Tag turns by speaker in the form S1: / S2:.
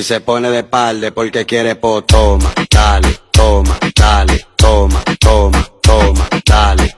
S1: Y se pone de palde porque quiere po toma, dale, toma, dale, toma, toma, toma, dale,